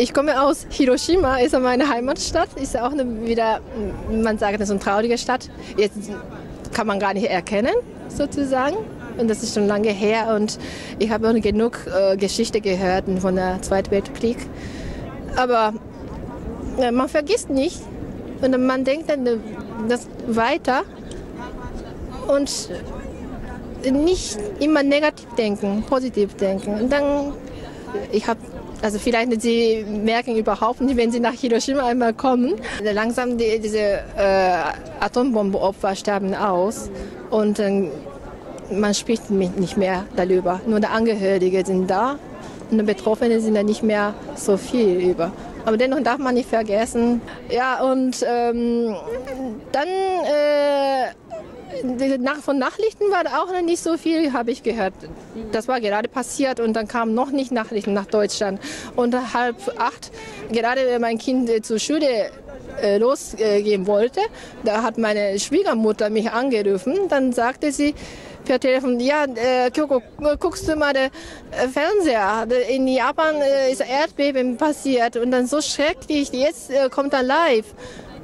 Ich komme aus Hiroshima, ist meine Heimatstadt, ist auch eine, wieder, man sagt, das ist eine traurige Stadt. Jetzt kann man gar nicht erkennen, sozusagen. Und das ist schon lange her und ich habe auch genug äh, Geschichte gehört von der Zweiten Weltkrieg. Aber äh, man vergisst nicht und man denkt dann äh, das weiter und nicht immer negativ denken, positiv denken. Und dann, ich habe also vielleicht Sie merken überhaupt nicht, wenn Sie nach Hiroshima einmal kommen. Langsam die, diese äh, Atombombenopfer sterben aus und äh, man spricht nicht mehr darüber. Nur die Angehörigen sind da und die Betroffenen sind da nicht mehr so viel über. Aber dennoch darf man nicht vergessen. Ja, und ähm, dann äh, von Nachrichten war auch noch nicht so viel, habe ich gehört. Das war gerade passiert und dann kamen noch nicht Nachrichten nach Deutschland. Und halb acht, gerade wenn mein Kind äh, zur Schule äh, losgehen wollte, da hat meine Schwiegermutter mich angerufen. Dann sagte sie per Telefon, ja, äh, Kyoko, guckst du mal den Fernseher? In Japan äh, ist Erdbeben passiert und dann so schrecklich, jetzt kommt er live.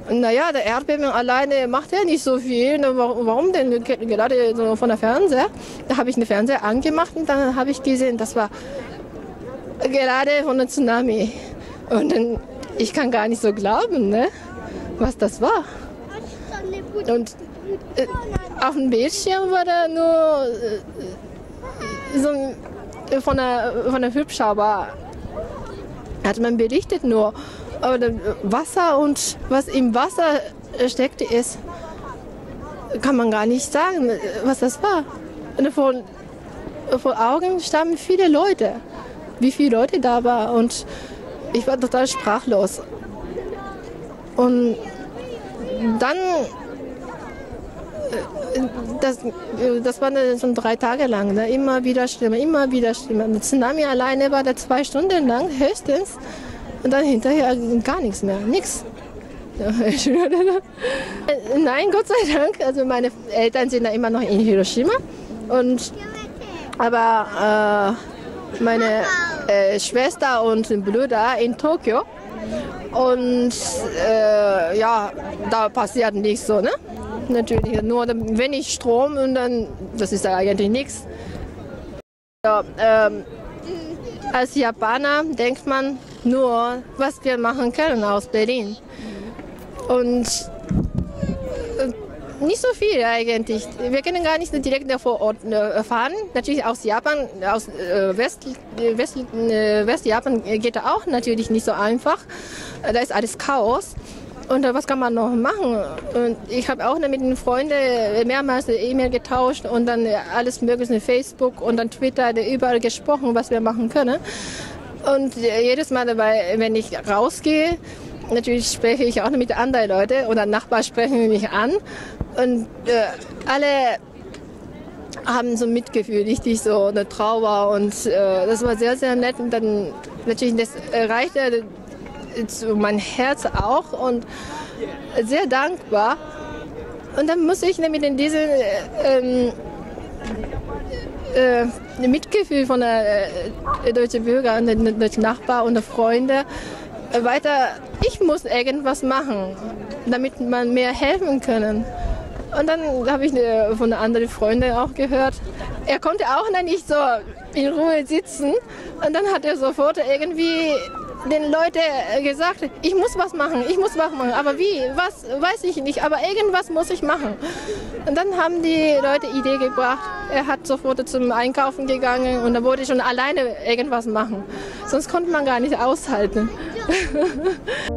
Naja, der Erdbeben alleine macht ja nicht so viel. Warum denn gerade so von der Fernseher? Da habe ich den Fernseher angemacht und dann habe ich gesehen, das war gerade von der Tsunami. Und dann, ich kann gar nicht so glauben, ne, was das war. Und äh, auf dem Bildschirm war da nur äh, so von der, von der Hubschrauber hat man berichtet nur. Aber Wasser und was im Wasser steckte, ist, kann man gar nicht sagen, was das war. Vor, vor Augen standen viele Leute, wie viele Leute da waren. Und ich war total sprachlos. Und dann, äh, das, das war schon drei Tage lang, ne? immer wieder schlimmer, immer wieder schlimmer. Der Tsunami alleine war da zwei Stunden lang höchstens. Und dann hinterher gar nichts mehr, nichts. Nein, Gott sei Dank. Also meine Eltern sind da immer noch in Hiroshima. Und, aber äh, meine äh, Schwester und Bruder in Tokio. Und äh, ja, da passiert nichts so, ne? Natürlich nur wenig Strom und dann, das ist eigentlich nichts. Ja, ähm, als Japaner denkt man nur, was wir machen können aus Berlin. Und äh, nicht so viel eigentlich. Wir können gar nicht direkt vor Ort äh, fahren. Natürlich aus Japan, aus äh, West, West, Westjapan geht auch natürlich nicht so einfach. Da ist alles Chaos. Und was kann man noch machen? Und ich habe auch mit den Freunden mehrmals E-Mail getauscht und dann alles Mögliche, Facebook und dann Twitter, überall gesprochen, was wir machen können. Und jedes Mal dabei, wenn ich rausgehe, natürlich spreche ich auch mit anderen Leuten oder Nachbarn sprechen mich an. Und äh, alle haben so Mitgefühl, richtig so eine Trauer und äh, das war sehr, sehr nett. Und dann natürlich, das erreichte mein Herz auch und sehr dankbar. Und dann muss ich nämlich in diese ähm, äh, Mitgefühl von der äh, deutschen Bürger den deutschen Nachbarn und der Freunde äh, weiter. Ich muss irgendwas machen, damit man mehr helfen können. Und dann habe ich eine, von anderen Freundin auch gehört, er konnte auch nicht so in Ruhe sitzen. Und dann hat er sofort irgendwie den Leuten gesagt, ich muss was machen, ich muss was machen. Aber wie, was, weiß ich nicht. Aber irgendwas muss ich machen. Und dann haben die Leute Idee gebracht. Er hat sofort zum Einkaufen gegangen und da wollte ich schon alleine irgendwas machen. Sonst konnte man gar nicht aushalten.